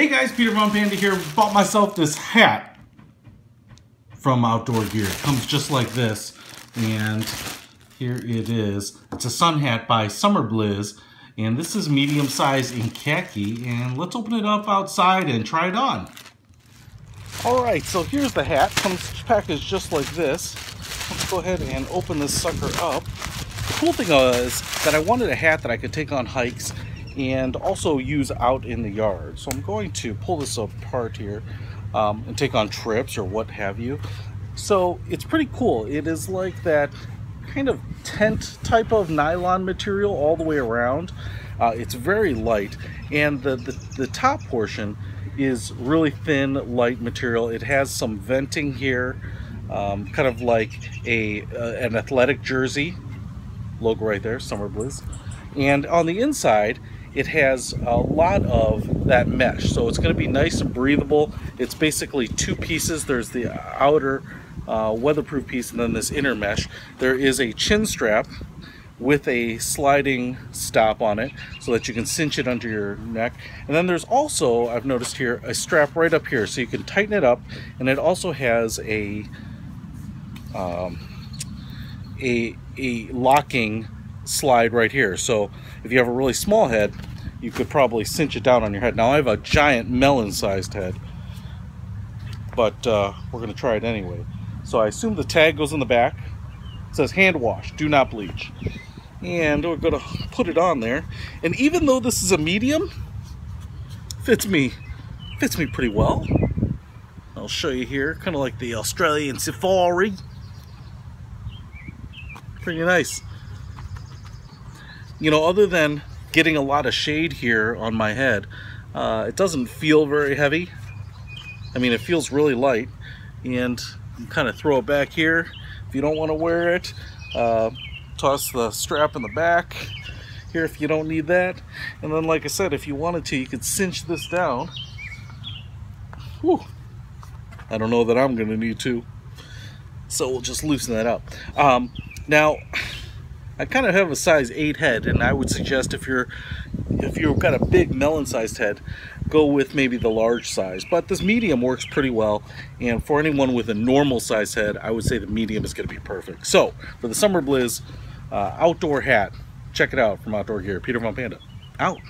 Hey guys, Peter Von Panda here. Bought myself this hat from Outdoor Gear. It comes just like this. And here it is. It's a sun hat by SummerBliz. And this is medium size in khaki. And let's open it up outside and try it on. Alright, so here's the hat. Comes packaged just like this. Let's go ahead and open this sucker up. The cool thing is that I wanted a hat that I could take on hikes and also use out in the yard. So I'm going to pull this apart here um, and take on trips or what have you. So it's pretty cool. It is like that kind of tent type of nylon material all the way around. Uh, it's very light and the, the, the top portion is really thin light material. It has some venting here, um, kind of like a uh, an athletic jersey logo right there, SummerBliz. And on the inside, it has a lot of that mesh. So it's going to be nice and breathable. It's basically two pieces. There's the outer uh, weatherproof piece and then this inner mesh. There is a chin strap with a sliding stop on it so that you can cinch it under your neck. And then there's also I've noticed here a strap right up here so you can tighten it up. And it also has a um, a, a locking slide right here. So if you have a really small head, you could probably cinch it down on your head. Now I have a giant melon-sized head, but uh, we're to try it anyway. So I assume the tag goes in the back. It says hand wash, do not bleach. And we're to put it on there. And even though this is a medium, fits me, fits me pretty well. I'll show you here, kind of like the Australian safari. Pretty nice you know, other than getting a lot of shade here on my head, uh, it doesn't feel very heavy. I mean, it feels really light. And kind of throw it back here. If you don't want to wear it, uh, toss the strap in the back here if you don't need that. And then, like I said, if you wanted to, you could cinch this down. Whew. I don't know that I'm going to need to. So we'll just loosen that up. Um, now, I kind of have a size 8 head and I would suggest if you're if you've got a big melon sized head go with maybe the large size. But this medium works pretty well and for anyone with a normal size head I would say the medium is going to be perfect. So for the SummerBliz uh, outdoor hat check it out from Outdoor Gear Peter Von Panda. Out